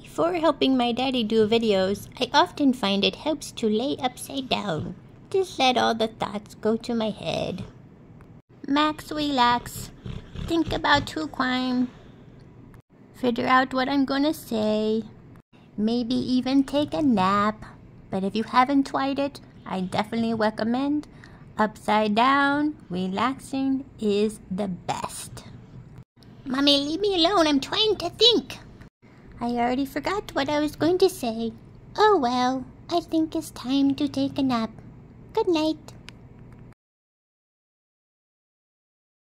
Before helping my daddy do videos, I often find it helps to lay upside down. Just let all the thoughts go to my head. Max, relax. Think about true crime. Figure out what I'm gonna say. Maybe even take a nap. But if you haven't tried it, I definitely recommend upside down relaxing is the best. Mommy, leave me alone. I'm trying to think. I already forgot what I was going to say. Oh well, I think it's time to take a nap. Good night.